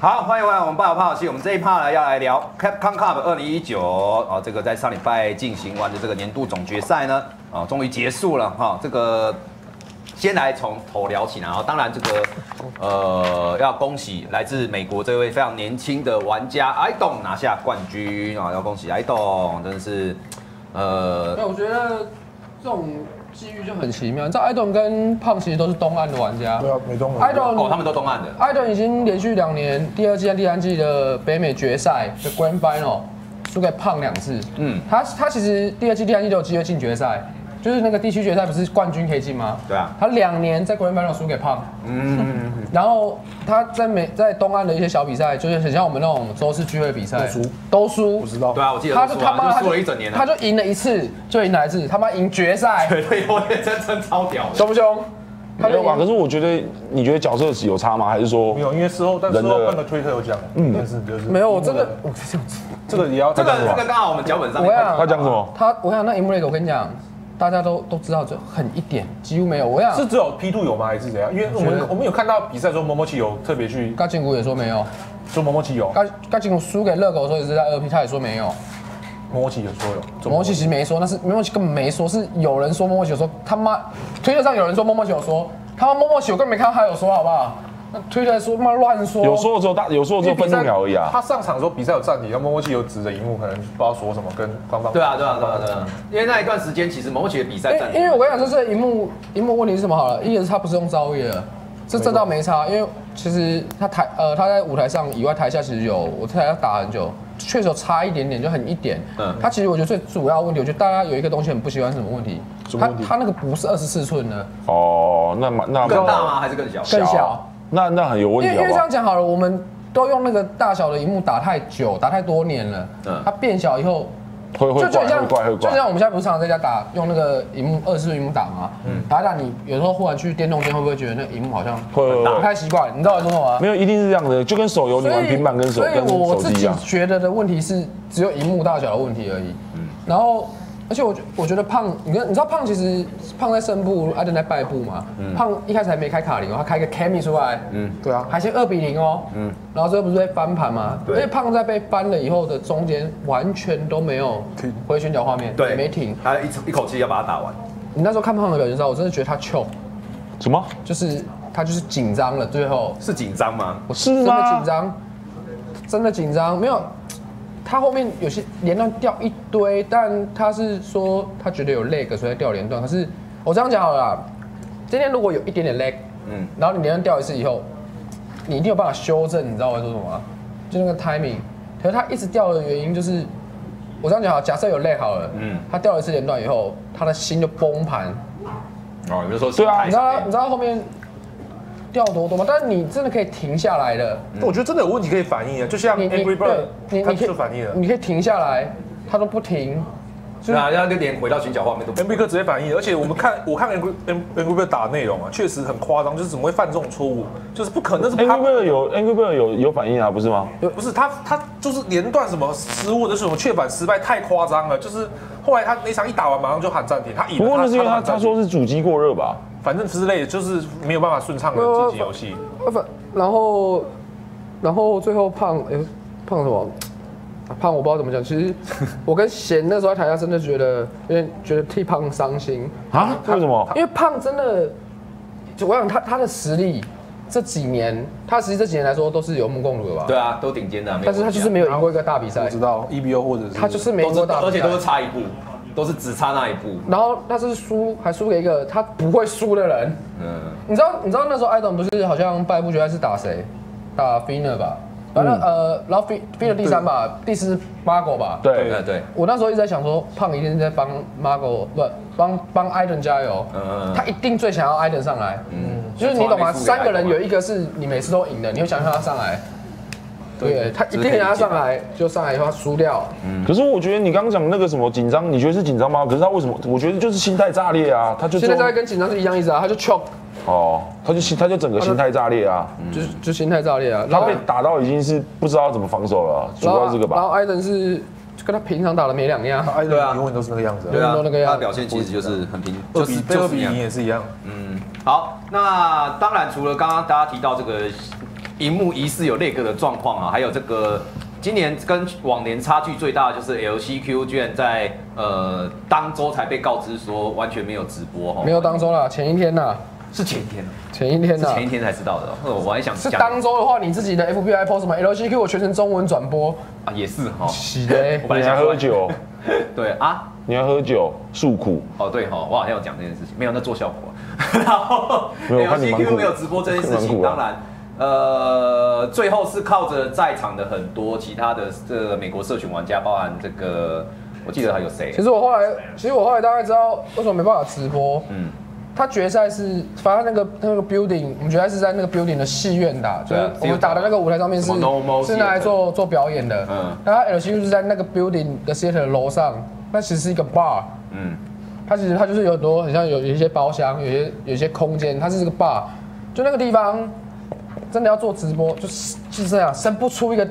好，欢迎回来我们爆炮戏。我们这一趴呢要来聊 Capcom Cup 二零一九哦，这个在上礼拜进行完的这个年度总决赛呢，啊，终于结束了哈。这个先来从头聊起来啊，当然这个呃要恭喜来自美国这位非常年轻的玩家 i d o n 拿下冠军啊，要恭喜 i d o n 真的是呃对，我觉得这种机遇就很奇妙。你知道，艾顿跟胖其实都是东岸的玩家。对啊，美东艾顿哦，他们都东岸的，艾顿已经连续两年第二季和第三季的北美决赛的 Grand Final 输给胖两次。嗯，他他其实第二季、第三季都有机会进决赛，就是那个地区决赛不是冠军可以进吗？对啊他两年在 Grand Final 输给胖，嗯，然后他在美在东岸的一些小比赛，就是很像我们那种周四聚会比赛，都输都输不。知道对。啊，我记得他都输啊，就他妈就输了一整年，他就赢了一次，就赢了一次，他妈赢决赛，对对，我也真真超屌的。凶不凶？没有吧？可。是我觉得，你觉得角色有差吗？还是说没有，因为事后但事人的后半个推特有讲，嗯，但是就是没有，我真的，我这个 也要这个这这个刚好我们脚本上我想他讲什么？他，我想那 e m u l a 我跟你讲，大家都都知道，就很一点，几乎没有。我想是只有 P two 有吗？还是怎样？因为我们我们有看到比赛说某某奇有特别去高进谷也说没有，说某某奇有，高高进谷输给热狗的时候也是在二 P，他也说没有。某某奇有说有，摸摸奇其实没说，那是摸摸奇根本没说，是有人说摸摸奇有说，他妈推特上有人说摸摸奇有说，他妈莫莫奇我根本没看到他有说，好不好？那推特说妈乱说，有说的时候大，有说的时候愤怒鸟而已啊。他上场的时候比赛有暂停，然后某某奇有指着荧幕，可能不知道说什么，跟官方对啊，对啊，对啊，对啊，因为那一段时间其实某企的比赛暂停，因为因为我跟你讲，这是荧幕荧幕问题是什么好了，一个是他不是用招业的，这这倒没差，因为其实他台呃他在舞台上以外台下其实有我台下打很久，确实有差一点点，就很一点。嗯嗯，他其实我觉得最主要问题，我觉得大家有一个东西很不喜欢什么问题？他什么问题他那个不是二十四寸的，哦，那蛮那更大吗？还是更小？更小。那那很有问因为因为这好？样讲好了，我们都用那个大小的荧幕打太久，打太多年了，嗯它变小以后。会会怪会就就像怪会怪。就像我们现在不是常常在家打用那个荧幕二十四荧幕打吗？嗯，打一打你有时候忽然去电动店，会不会觉得那荧幕好像打不会会会太习惯？你知道我在说什么吗？没有，一定是这样的，就跟手游你玩平板跟手所以跟我自己手机一样。觉得的问题是只有荧幕大小的问题而已。然后，而且我觉我觉得胖，你看你知道胖其实胖在胜部，阿登在败部嘛。胖一开始还没开卡林哦，他开个 Cammy 出来，嗯，对啊，还先二比零哦，嗯，然后最后不是被翻盘吗？对而且胖在被翻了以后的中间完全都没有回旋脚画面，对，也没停。他一一口气要把它打完。你那时候看胖的表情，知道我真的觉得他 choke，什么？就是他就是紧张了，最后是紧张吗？我真的紧张，真的紧张，没有。他后面有些连段掉一堆，但他是说他觉得有 lag，所以掉连段。可是我这样讲好了啦，今天如果有一点点 lag，嗯嗯，然后你连段掉一次以后，你一定有办法修正，你知道我在说什么吗？就那个 timing。可是他一直掉的原因就是，我这样讲好，假设有 lag 好了，嗯嗯，他掉了一次连段以后，他的心就崩盘，哦，有的时候对啊你知道你知道后面掉多多吗？但是你真的可以停下来的，我觉得真的有问题可以反映啊，就像 Angry Bird，他你你可以就反映了。你可以停下来，他都不停，对啊，然后就连回到寻角画面都不 Angry Bird 直接反应，而且我们看我看 Angry Angry Bird 打的内容啊，确实很夸张，就是怎么会犯这种错误？就是不可能是 Angry Bird 有 Angry Bird 有有反应啊，不是吗？不是他他就是连段什么失误的什么确反失败太夸张了，就是后来他那场一打完马上就喊暂停，他以为。不过那是因为他他说是主机过热吧？反正之类的，就是没有办法顺畅的进行游戏。呃不，然后然后最后胖哎、胖什么？啊胖我不知道怎么讲，其实 我跟贤那时候在台下真的觉得有点觉得替胖伤心，啊？为什么？因为胖真的，就我想他他的实力这几年，他实际这几年来说都是有目共睹的吧？对啊，都顶尖的啊，但是他就是没有赢过一个大比赛我知，道 EBO 或者是他就是没过大比赛，而且都是差一步，都是只差那一步。然后那是输，还输给一个他不会输的人。嗯，你知道，你知道那时候艾董不是好像败不决赛是打谁？打 Finer 吧。反正、呃，然后 Fin Finer 第三吧，第四是 Margo 吧。对对对，我那时候一直在想说，胖一定是在帮 Margo 不帮帮艾登加油。嗯嗯嗯他一定最想要艾登上来。嗯嗯，就是你懂吗？三个人有一个是你每次都赢的，你会想让他上来。对他一定让他上来，就上来以后他输掉。嗯可是我觉得你刚刚讲那个什么紧张，你觉得是紧张吗？可是他为什么？我觉得就是心态炸裂啊，他就现在跟紧张是一样意思啊，他就 choke，哦，他就心他就整个心态炸裂啊，就是就心态炸裂啊。然后他被打到已经是不知道怎么防守了，主要这个吧。然后艾登是跟他平常打的没两样。艾对啊伦永远都是那个样子啊。对啊都那个，样他的表现其实就是很平，就是就是那样零也是一样。嗯，好，那当然除了刚刚大家提到这个荧幕疑似有那个的状况啊，还有这个今年跟往年差距最大的就是 LCQ 居然在呃当周才被告知说完全没有直播哈，没有当周啦，前一天呐，是前一天啊，前一天呐，是前一天才知道的，呃我还想是讲。当周的话，你自己的 FBI post 什么？LCQ 我全程中文转播，啊也是哈，是的。我，本来想喝酒，对啊，你要喝酒，诉苦。哦对哈，我好像有讲这件事情，没有那做效果。然 后没有我看你蛮苦 LCQ 没有直播这件事情，当然。呃，最后是靠着在场的很多其他的这个美国社群玩家，包含这个，我记得还有谁其？实我后来，其实我后来大概知道为什么没办法直播。嗯，他决赛是，反正那个那个 building，我们决赛是在那个 building 的戏院打，就是我们打的那个舞台上面是是拿来做做表演的。嗯嗯，然后 LCU 是在那个 building 的 theater 的楼上，那其实是一个 bar，嗯，它其实它就是有很多很像有有一些包厢，有些有一些空间，它是这个 bar，就那个地方真的要做直播，就是就是这样，生不出一个。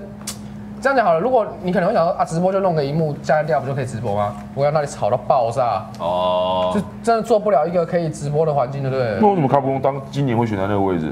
这样讲好了，如果你可能会想说啊，直播就弄个荧幕加掉不就可以直播吗？我要那里吵到爆炸，哦就，真的做不了一个可以直播的环境，对不对那？为什么卡普空当今年会选在那个位置？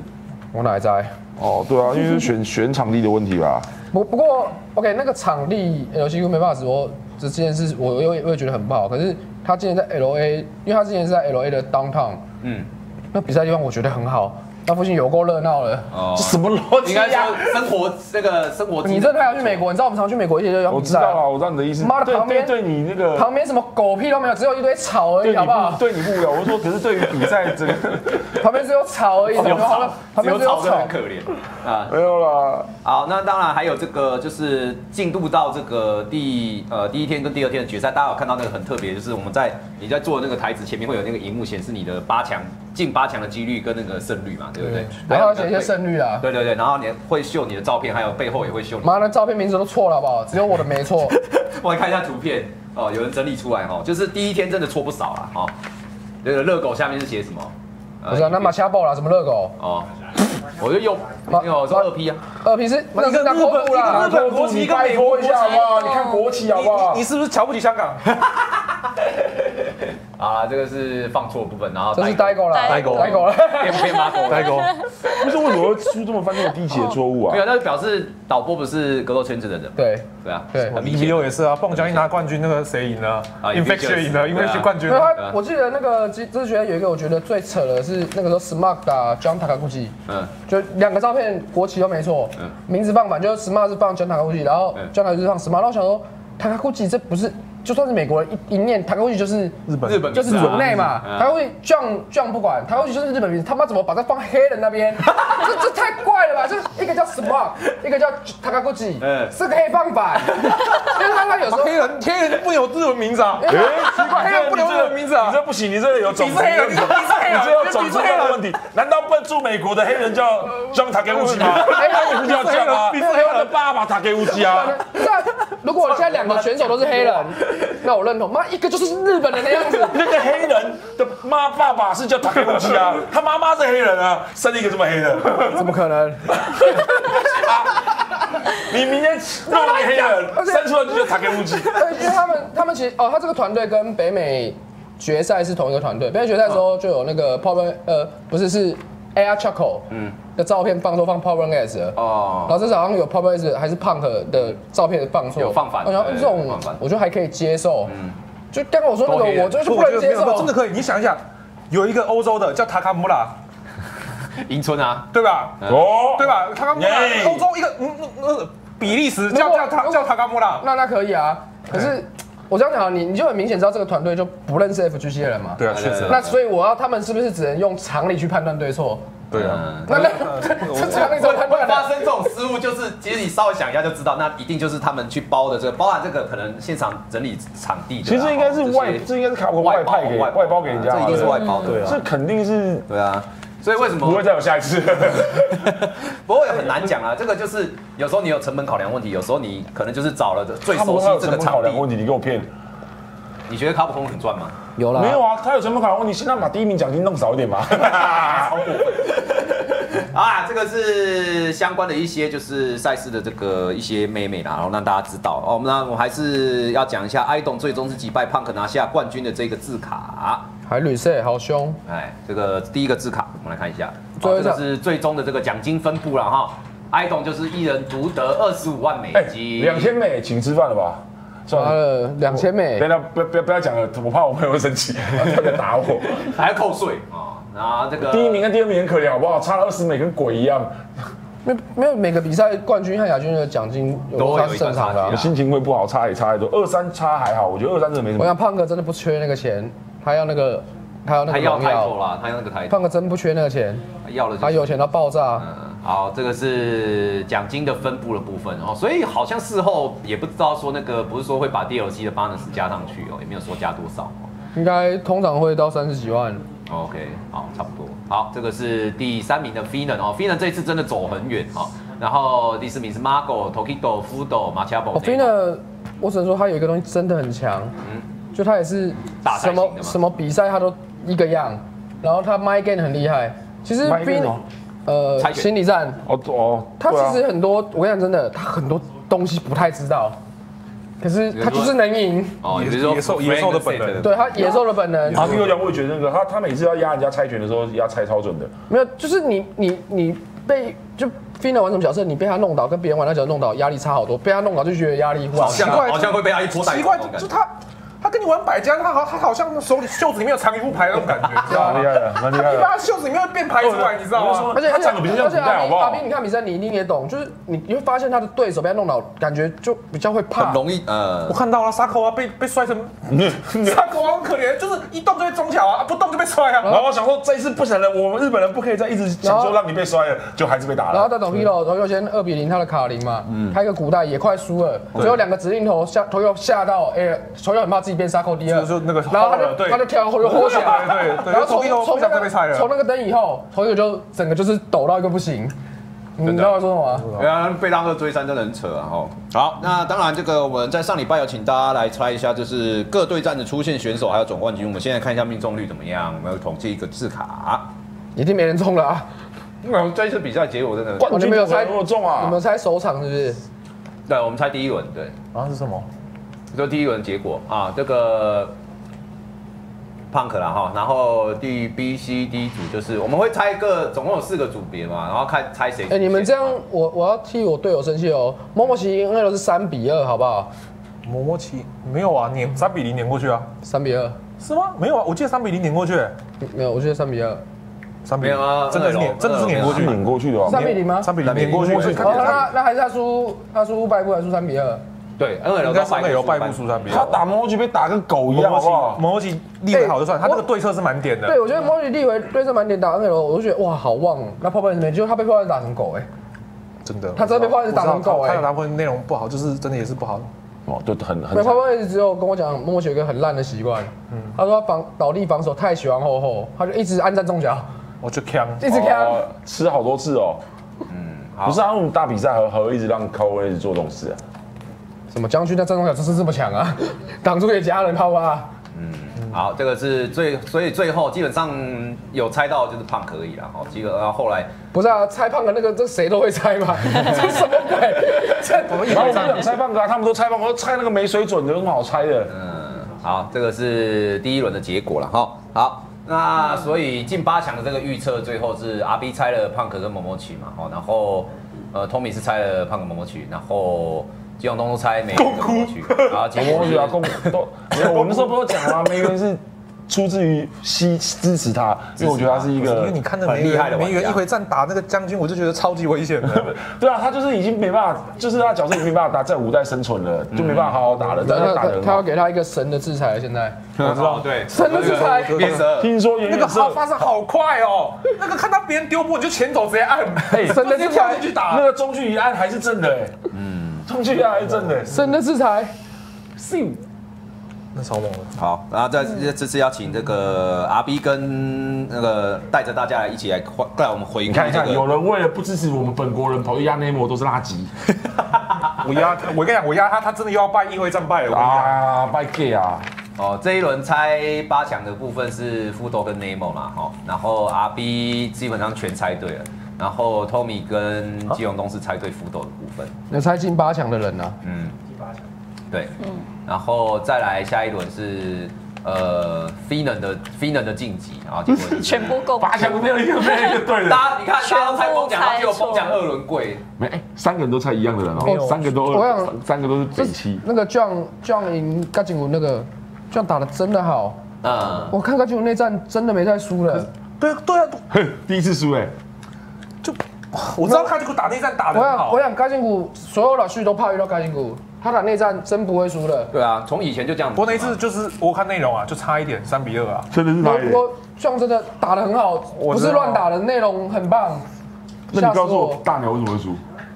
我哪来在？哦，对啊，因为是选选场地的问题吧。不不过，OK，那个场地 LCQ 没办法直播，这件事我我也我也觉得很不好。可是他今年在 LA，因为他之前是在 LA 的 downtown，嗯，那比赛地方我觉得很好，那附近有够热闹了。哦这什么逻辑应该呀？说生活这个生活，你这太要去美国，你知道我们常去美国一些就要比赛我知道啊，我知道你的意思。对妈的旁边对对，你那个旁边什么狗屁都没有，只有一堆草而已，好不好不？对你不了。我说，可是对于比赛这个 旁边只有草而已，有好了吵，旁边只有草很。可怜啊。没有啦。好，那当然还有这个，就是进度到这个第呃第一天跟第二天的决赛，大家有看到那个很特别，就是我们在你在做那个台子前面会有那个荧幕显示你的八强进八强的几率跟那个胜率嘛，对不对？然后要写一些胜率啊。对对对，然后你会秀你的照片，还有背后也会秀你。妈的，照片名字都错了，好不好？只有我的没错。我来看一下图片哦，有人整理出来哦，就是第一天真的错不少啊哦。那个热狗下面是写什么？呃不是啊，那马瞎爆了，什么热狗？哦，我就用我说二 P 啊，二皮是那个是拿一个日本扣度啦日，本国旗拜托一下好不好？你看国旗好不好？你是不是瞧不起香港？啊，这个是放错部分，然后这是呆狗啦，呆狗呆狗了。变变马狗代沟。不是 为什么会出这么犯这么低级的错误啊？没？有，那就表示导播不是格斗圈子的人嘛。对，对啊，对。很明 E 显。也是啊，蹦江一拿冠军，那个谁赢了？啊？Infection 赢了，因为对啊。是冠军。我记得那个之之前有一个我觉得最扯的是那个时候 Smart 打 John Takaguchi，嗯，就两个照片国旗都没错嗯，名字放反，就是 Smart 是放 John Takaguchi，然后嗯。John Takaguchi 放 Smart，然后我想说 Takaguchi 这不是就算是美国人一一念 Takaguchi 就是日本日本就是国内嘛，嗯他会 John John 不管，他会就是日本名字，他妈怎么把它放黑人那边？这这太怪了吧？就是一个叫 Smart，一个叫 Takaguchi，嗯是可以放反，因为他他有时候黑人黑人不有日文名字啊？哎，奇怪，黑人不有日文名字啊你？这不行，你这有种族你是黑人，你问题，是黑人，你这有种族上的问题。难道不住美国的黑人叫 John Takeuchi 吗？他也是叫这样啊，你是黑人的爸爸 Takeuchi 啊。那如果现在两个选手都是黑人，那我认同。妈，一个就是日本人的样子，那个黑人的妈爸爸是叫 Takeuchi 啊，他妈妈是黑人啊，生了一个这么黑的，怎么可能？你明天弄一个黑人 生出来就叫 Takeuchi。呃，因为他们他们其实哦，他这个团队跟北美决赛是同一个团队。北美决赛的时候就有那个 Power 呃不是是 Air Chuckle 嗯的照片放错放 Power S 了。然哦，后这次好像有 Power S 还是 Punk 的照片放错，有放反对然后这种我觉得还可以接受。嗯就刚刚我说那个，我就是不能接受，真的可以。你想一想，有一个欧洲的叫塔卡姆拉，迎春啊，对吧？哦，对吧？塔卡姆拉，欧洲一个嗯嗯嗯，比利时叫叫塔叫塔卡姆拉。那那可以啊。可是我这样讲啊，你你就很明显知道这个团队就不认识 FGC 的人嘛。对啊，确实。那所以我要他们是不是只能用常理去判断对错？对啊，嗯那那这常理怎么判会？发生这种失误，就是其实你稍微想一下就知道，那一定就是他们去包的这个，包含这个可能现场整理场地。其实应该是外，这应该是外派给外包给人家，这一定是外包的，对啊，这肯定是对啊。所以为什么不会再有下一次。不过也很难讲啊，这个就是有时候你有成本考量问题，有时候你可能就是找了最熟悉这个场成本考量问地。题，你给我骗？你觉得卡普空很赚吗？有啦没有啊，他有成本考量问题，现在把第一名奖金弄少一点嘛。超过分 啊！这个是相关的一些就是赛事的这个一些妹妹啦，然后让大家知道哦。那我还是要讲一下，埃董最终是击败胖克拿下冠军的这个字卡。还屡赛好凶，哎，这个第一个字卡，我们来看一下，哦、这最后一场个是最终的这个奖金分布了哈。爱董就是一人独得二十五万美哎，金，两千美，请吃饭了吧？算了，了两千美等一，下不要不要不要讲了，我怕我朋友会生气，他在打我。还要扣税啊。然后这个第一名跟第二名很可怜，好不好？差了二十美，跟鬼一样。没有没有每个比赛冠军和亚军的奖金有落差是正常的。心情会不好，差也差太多。二三差还好，我觉得二三真的没什么。我想胖哥真的不缺那个钱，他要那个他要那他要个荣耀，抬头啦，他要那个抬头，胖哥真不缺那个钱，他要了就是他有钱到爆炸。嗯，好，这个是奖金的分布的部分哦，所以好像事后也不知道说那个不是说会把 DLC 的 bonus 加上去哦，也没有说加多少哦。应该通常会到三十几万，OK，好，差不多。好，这个是第三名的 Finan 哦，Finan 这次真的走很远哦。然后第四名是 Margo、Tokido、Fudo、马恰宝。我 f i n 我只能说他有一个东西真的很强，就他也是大赛型什么什么比赛他都一个样，然后他 My Game 很厉害。其实哦呃心理战，哦哦，他其实很多，我跟你讲真的，他很多东西不太知道，可是他就是能赢，哦，你是说野兽野兽的本能对他野兽的本能。阿有讲，我也觉得那个他他每次要压人家猜拳的时候，压猜超准的。没有，就是你你你被就 Fina 玩什么角色，你被他弄倒，跟别人玩那角色弄倒，压力差好多。被他弄倒就觉得压力哇好，像奇怪好像会被他一拖带走奇怪。就他他跟你玩百家，他好他好像手里袖子里面有藏一副牌那种感觉，你知道吗？蛮厉害的，蛮厉害你的。把他袖子里面会变牌出来，你知道吗？而且他长得比较像古代，好不好阿斌，？你看比赛你一定也懂，就是你你会发现他的对手被他弄倒，感觉就比较会怕很。容易呃我，看到了，沙口啊被被摔成，沙口啊很可怜，就是一动就被中脚啊，不动就被摔啊。然后我想说，这一次不行了，我们日本人不可以再一直想说让你被摔了，就还是被打了。然后再懂 Hero，头又先二比零他的卡林嘛，他一个古代也快输了，最后两个指令头下头又吓到，哎，头又很怕自己变沙扣第二，就是那个然后他就对他就跳后就豁起来，对对对然后从从那就被菜了个从那个灯以后，头友就整个就是抖到一个不行，你知道我说什么吗？对啊，被拉二追三真的很扯啊！哈，好，那当然这个我们在上礼拜有请大家来猜一下，就是各队战的出现选手还有总冠军。我们现在看一下命中率怎么样，我们要统计一个字卡。一定没人中了啊！那这一次比赛结果真的，冠军你们有猜那么重啊你们？猜首场是不是？对，我们猜第一轮，对，啊是什么？就第一轮结果啊，这个胖可啦哈，然后第 B、C、D 组就是我们会猜个总共有四个组别嘛，然后看猜谁。哎，你们这样，我我要替我队友生气哦。摸摸奇 N L 是三比二，好不好？摸摸棋没有啊，碾三比零碾过去啊？三比二，是吗？没有啊，我记得三比零碾过去，没有，我记得三比二。三比零啊零，真的是碾，真的是碾过去碾，过去的吧？三比零吗？三比零碾过去，三比零哦，看起来那那还是他输，他输五百步还是输三比二？对，N L 应该是没有败部输三比二。他打摩去被打跟狗一样，好不好？磨磨奇立位好就算，他这个对策是满点的。对，我觉得莫里利维对策满点打 N L，我就觉得哇，好旺。那泡泡没，结果他被泡泡打成狗哎。真的，他真的被泡泡打成狗哎他的大部分内容不好，就是真的也是不好。哦，就很很泡泡泡只有跟我讲，莫莫奇有一个很烂的习惯，嗯他说他防倒地防守太喜欢后后，他就一直按在中脚，我就扛，一直看。哦吃好多次哦。嗯不是啊，我们大比赛和和一直让高威一直做这种事啊。什么将军在战中小就是这么强啊，挡住给家人好吧？嗯。好，这个是最，所以最后基本上有猜到就是胖可以了，哦，基本然后后来不是啊，猜胖的那个，这谁都会猜嘛，这什么鬼？这我们以然后我为们讲猜胖哥啊，他们都猜胖哥，猜那个没水准的，很好猜的。嗯，好，这个是第一轮的结果了哈。好，那所以进八强的这个预测，最后是阿 B 猜了胖可跟某某曲嘛，哦，然后呃，Tommy 是猜了胖可某某曲，然后金永东都猜美跟某某曲，然后结果是我觉得啊，共 都没有，我那时候不是讲吗？梅园是出自于西支持他，因为我觉得他是一个因个为你看那很梅厉害的梅园一回战打那个将军，我就觉得超级危险的。对啊，他就是已经没办法，就是他角色已经没办法打在五代生存了，就没办法好好打了。他打他要。给他一个神的制裁，现在我知道，对，神的制裁。听说那个色好发射好快哦，那个看到别人丢波你就前走直接按，哎神的直接跳制裁进去打那。个中距离按还是正的哎，嗯，中距离按还是正的，神的制裁，那超猛的。好，然后这这次要请这个阿 B 跟那个带着大家来一起来带我们回顾你看一下，有人为了不支持我们本国人跑去压内膜都是垃圾 我压他，我跟你讲，我压他，他真的又要败议会战败了。我跟你讲，啊，拜 gay 啊！哦，这一轮猜八强的部分是富多跟 Nemo 啦，哈，然后阿 B 基本上全猜对了，然后 Tommy 跟基隆东是猜对福斗的部分，那猜进八强的人啊，嗯，进八强。对，嗯。然后再来下一轮是呃 Finan 的 Finan 的晋级，然后结果 就是全部够。八强没有一个没有一个对的，大家你看，大家都猜风奖，结果全部猜错崩奖二轮贵，没哎，三个人都猜一样的人哦，三个都我想三三个都是北七，那个 John John 赢高景武那个 John 打的真的好，嗯，我看高景武那战真的没再输了。对啊对啊，哼，第一次输哎，我知道他这个打内战打的很好我想我，想高景武所有老师都怕遇到高景武，他打内战真不会输的。对啊，从以前就这样子。不过那一次就是我看内容啊，就差一点三比二啊。真的是哪里？我我 John 真的打的很好，不是乱打的，内容很棒。那你告诉我，大鸟为什么会输？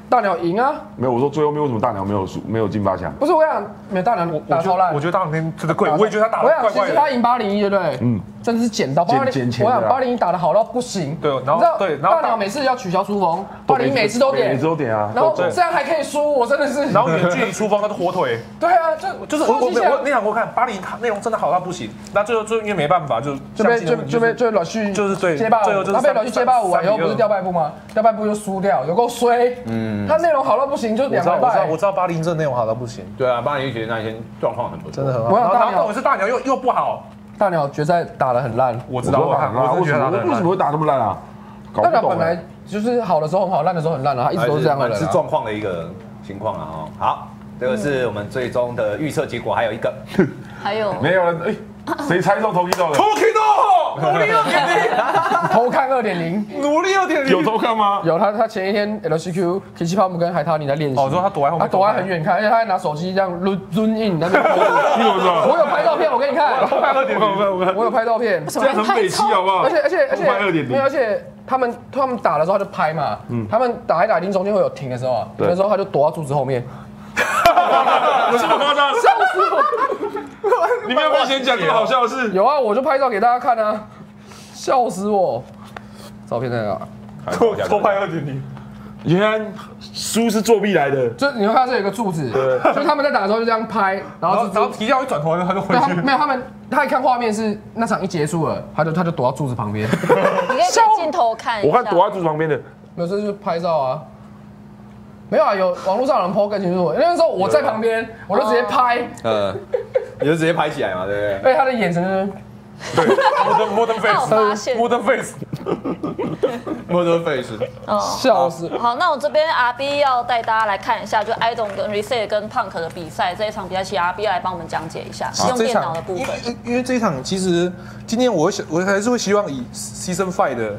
大鸟赢啊！没有，我说最后面为什么大鸟没有输，没有进八强？不是我想，没有大鸟打超烂我觉得。大两天真的贵，我也觉得他打我想，的怪怪的。其实他赢八零一，对不对？嗯，真的是捡到八零捡捡。钱我想八零一打的好到不行。对然后你知道对然后大鸟每次要取消出风，八零一每次都点每次，都点啊。然后这样还可以输，我真的是。然后远距离出风，他的火腿，对啊，就就是我我我超级强那场我看巴黎内容真的好到不行，那最后就因为没办法，就就被就就被就老去就是对街霸舞，最后就是他被老去街霸五完以后不是掉半部吗？掉半部就输掉，有够衰。嗯，他内容好到不行，就我两个败知道我知道我。知道巴黎这内容好到不行，对啊，八零一觉得那一天状况很不错，真的很好。然后我想大鸟然后重点是大鸟又又不好，大鸟决赛打得很烂，我知道我看，我为什么为什么会打那么烂啊？大鸟本来。就是好的时候很好，烂的时候很烂啊，他一直都是这样的人啊。是状况的一个情况啊哦。好，这个是我们最终的预测结果，还有一个 还有没有人哎，谁猜中投机到的？Tokido 努力二点零偷看二点零，努力二点零。有偷看吗？有他他前一天 LCQ 提奇泡姆跟海涛你在练习。哦我说他躲在后面他躲在很远看，而且他还拿手机这样 run run in 那边。你怎么知道？我有拍照片，我给你看，偷看二点零，我有拍照片。这样很美气好不好？而且而且而且偷拍2.0没有，而且他们他们打的时候他就拍嘛，嗯他们打一打一定中间会有停的时候啊，对停的时候他就躲到柱子后面，有这么夸张？笑死我！你没有跟我先讲过好笑的事？有啊，我就拍照给大家看啊，笑死我！照片在哪？偷偷拍二点零。原来书是作弊来的。就你会看到这有一个柱子，就他们在打的时候就这样拍，然然后然后提掉一转头，他就回去。没有，他们他一看画面是那场一结束了，他就他就躲到柱子旁边，你可以给镜头看一下。我看躲在柱子旁边的，没有这就是拍照啊。没有啊，有网络上有人 PO 更清楚我，那时候我在旁边，我就直接拍，呃，你就直接拍起来嘛，对不对？而且他的眼神就是 Modern Modern 他有发 Face，Modern Face。Mother Face，哦笑死。好，那我这边 R B 要带大家来看一下，就 idol 跟 reset 跟 punk 的比赛这一场比赛，请 R B 来帮我们讲解一下，用这一场电脑的部因分。为因为这一场其实今天我会想，我还是会希望以 Season Five 的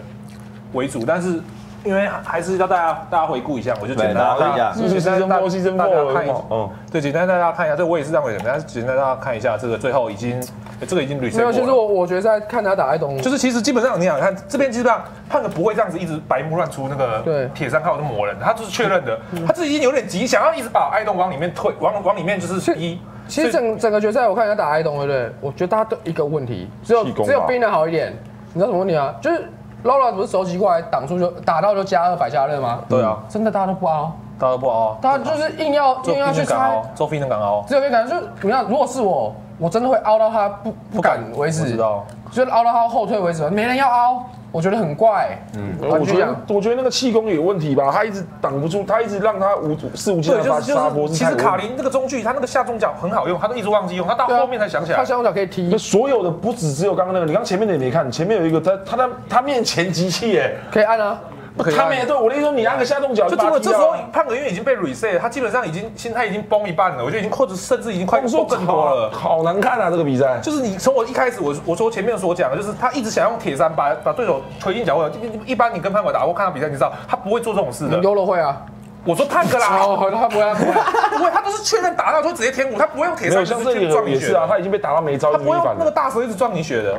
为主，但是因为还是要大家大家回顾一下，我就简单对大家回顾一下简单大家看一下，嗯对，简单带大家看一下，这我也是这样的人，但是简单带大家看一下这个最后已经这个已经 reset 没有，其实。我我觉得在看他打爱东，就是其实基本上你想看这边基本上胖哥不会这样子一直白目乱出那个对铁三号的魔人，他就是确认的，他自己已经有点急，想要一直把爱动往里面推，往往里面就是一。其实整整个决赛我看人家打爱东，对不对？我觉得大家都一个问题，只有只有冰的好一点。你知道什么问题啊？就是 Lola 不是手起过来挡住就打到就加二百加热吗？对啊，真的大家都不凹，大家都不凹，大家就是硬要硬要去凹，，做飞能敢凹，只有一个感觉就是，你看，如果是我，我真的会凹到他不不敢为我止，知道。就是凹到他后退为止，没人要凹，我觉得很怪。嗯，我觉得我觉得那个气功有问题吧，他一直挡不住，他一直让他无肆无忌对，的发就是杀波。其实卡林这个中距，他那个下中脚很好用，他都一直忘记用，他到后面才想起来他。下脚可以踢那，所有的不止只有刚刚那个，你刚前面的也没看，前面有一个他他在他面前机器耶，可以按啊。不可以按他们也对我的意思说你按个下动脚就这个这时候掉啊。胖哥因为已经被 reset，他基本上已经心态已经崩一半了，我觉得已经或者甚至已经快我说崩更多了。好难看啊这个比赛。就是你从我一开始我我说前面所讲的，就是他一直想用铁三把把对手推进脚位。一般你跟潘哥打过看到比赛，你知道他不会做这种事的。优了会啊，我说胖哥啦，哦，他不会，他不会。他不会，他都是确认打到就直接天舞，他不会用铁没有三像这里撞你血也是啊，他已经被打到没招，他不会用。那个大蛇一直撞你血的。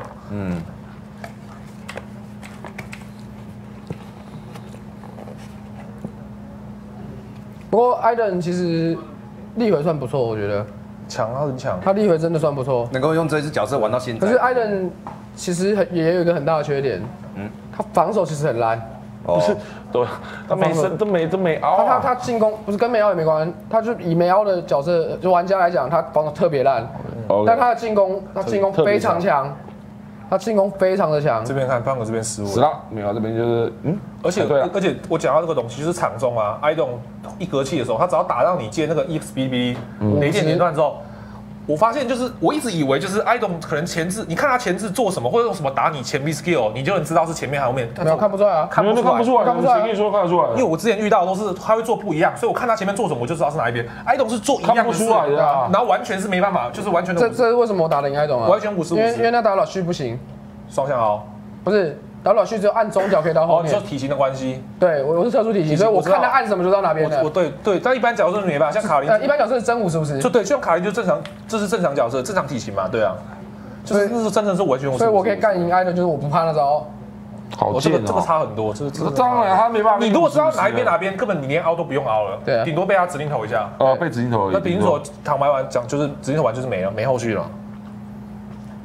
不过艾伦其实立回算不错，我觉得强，他很强。他立回真的算不错。能够用这只角色玩到现在。可是艾伦其实很也有一个很大的缺点，嗯，他防守其实很烂。不不是，对，他没生都没都没凹他他啊。他进攻不是跟梅奥也没关，他就以梅奥的角色就玩家来讲，他防守特别烂但他的进攻他进攻非常强，他进攻非常的强。这。边看方哥这边失误死，了，没有这边就是嗯，而且对啊而且我讲到这个东西，就是场中啊，，Idon 一格气的时候，他只要打到你接那个 EX 哔哩哔哩雷电连段之后，我发现就是我一直以为就是 idol 可能前置，你看他前置做什么，或者用什么打你前 V skill，你就能知道是前面还是后面。没有看不出来啊，看不出来看不出来，看不出来谁跟你说看得出来？因为我之前遇到的都是他会做不一样，所以我看他前面做什么，我就知道是哪一边。idol 是做一样的事看不出来的啊然后完全是没办法，就是完全的这这是为什么我打的赢 idol 啊？完全50-50因为因为那打老旭不行，双向凹。不是打老去只有按中脚可以到后哦，你说。体型的关系，对，我我是特殊体型，所以我看他按什么就知道哪边的我我。对对，但一般角色是没办法，像卡琳，呃，一般角色是真武是不是？就对，就像卡琳就正常，这是正常角色，正常体型嘛，对啊，就是那是真的是完全50-50。所以我可以干赢 idol，就是我不怕那招。好贱我这个这个哦！差很多，这个这个当然他没办法。你如果知道哪一边哪边，根本你连凹都不用凹了，对啊顶多被他指令头一下。哦被指定头而已，那比如说躺白完讲就是指令头完就是没了，没后续了。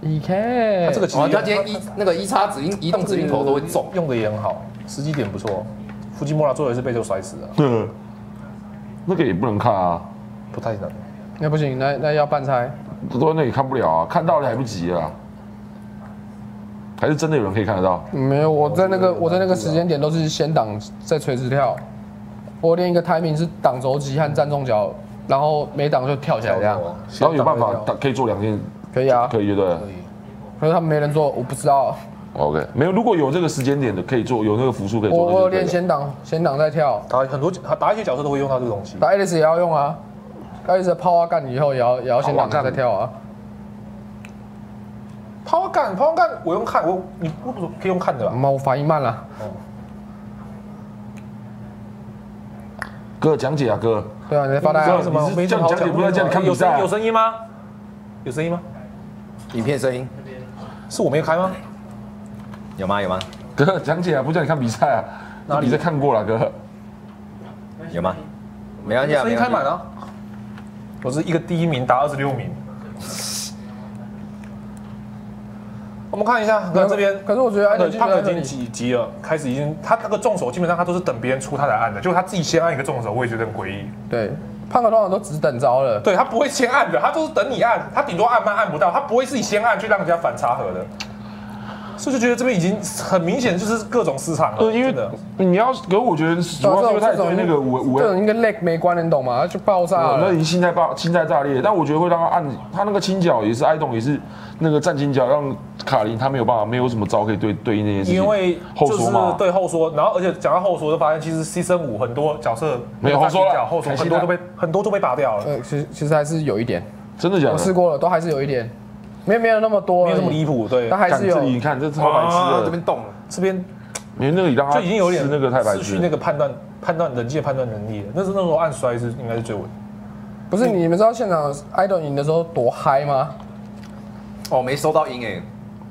E K，哦，这个其实他今天一那个一叉指令移动指令头都会中，用的也很好，时机点不错。腹肌莫拉最后也是被这个摔死的，对，那个也不能看啊，不太能。那不行，那那要半拆。都那也看不了啊，看到了来不及啊。还是真的有人可以看得到？没有，我在那个我在那个时间点都是先挡再垂直跳。我练一个 timing 是挡肘击和站中脚，然后没挡就跳起来这样。然后有办法打可以做两件，可以啊，可以对可以可是他们没人做，我不知道。？OK，没有，如果有这个时间点的，可以做，有那个辅助可以做。我练先挡先挡再跳，打很多打一些角色都会用到这个东西。打 Alice 也要用啊。Alice 抛啊干以后也要也要先挡再跳啊。抛干抛干，我用看我你我不可以用看的吧。妈，我反应慢了。哥讲解啊，哥，对啊，你在发呆啊？什么？你是没什么好这样讲解不是在叫你看比赛啊有声有声音吗？有声音吗？影片声音是我没有开吗？有吗？有吗？哥讲解啊，不叫你看比赛啊，那比赛看过了，哥。有吗？没关系啊，声。音开满了。我是一个第一名打二十六名。我们看一下，那这边可是我觉得他已经急急了，开始已经他那个重手基本上他都是等别人出他才按的，结果他自己先按一个重手，我也觉得很诡异。对，胖哥通常都只等着了。对他不会先按的，他就是等你按，他顶多按慢按不到，他不会自己先按去让人家反插盒的。所以就觉得这边已经很明显就是各种市场了，对，因为的你要，可是我觉得主要是因为他也对那个五五这种应该 leg 没关，你懂吗？就爆炸了那已。经心态爆心态炸裂，但我觉得会让他按他那个轻脚也是爱动也是那个站轻脚，让卡林他没有办法没有什么招可以对对应那些事情。因为就是后缩嘛，对后缩，然后而且讲到后缩，就发现其实 season 五很多角色没有后缩了后缩开心了很多都被很多都被拔掉了，对，其实其实还是有一点，真的假的？我试过了，都还是有一点，没有没有那么多，没有那么离，谱。对但，还是有。你看这超白痴的，啊这边动了，这边因为那个让他就已经有点吃那个太白失去那个判断判断人际的判断能力了。那是那时候按摔是应该是最稳。不是你们知道现场 idol 赢的时候多嗨吗？哦，没收到音哎，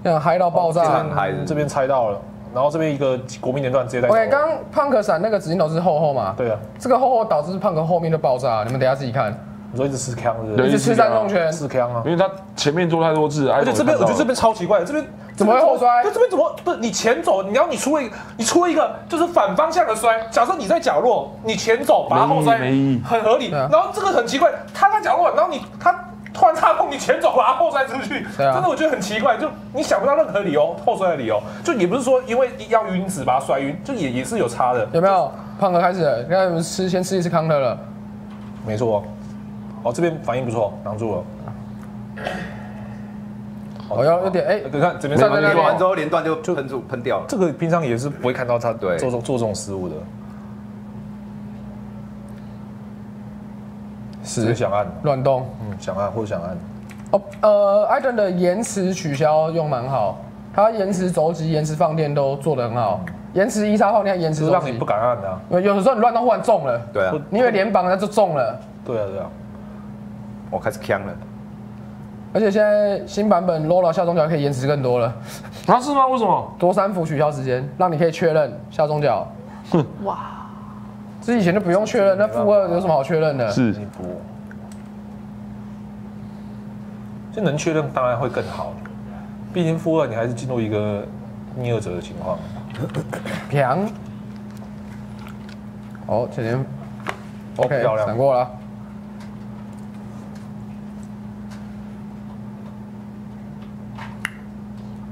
现场嗨到爆炸这边猜到了，然后这边一个国民连段直接带走。OK，刚刚胖哥闪那个指令头是厚厚嘛？对啊，这个厚厚导致胖哥后面就爆炸，你们等下自己看，你说一直吃枪是不对是？一直吃三重拳，吃枪啊因！为他前面做太多次，而而且这边我觉得这边超奇怪的，这边怎么会后摔对，这边怎么不是你前走？你要你出了一个，你出了一个就是反方向的摔。假设你在角落，你前走把他后摔，没意义很合理。对啊然后这个很奇怪，他在角落，然后你他突然插空，你前走把他后摔出去，对啊真的我觉得很奇怪，就你想不到任何理由后摔的理由，就也不是说因为要晕子把他摔晕，就也也是有差的。有没有？胖哥开始了，刚才我们吃先吃一次康乐了，没错，哦，这边反应不错，挡住了。好，要有点哎，你看这边站在那边做完之后连段就喷住喷掉了。这个平常也是不会看到他对做这种做这种失误的，是想按，乱动。嗯，想按或者想按，哦，呃，艾顿的延迟取消用蛮好，他延迟轴击、延迟放电都做得很好，延迟一叉放电、延迟让你不，敢按的啊。有有的时候你乱动忽然中了，对啊，你以为连绑那就中了，对啊，对啊，我开始呛了。而且现在新版本 Lola 下中脚可以延迟更多了，啊是吗？为什么？多三伏取消时间，让你可以确认下中脚。哇，这以前就不用确认，那负二有什么好确认的？是你不，就能确认当然会更好，毕竟负二你还是进入一个逆二者的情况。强。哦，前年 OK 漂亮闪过了。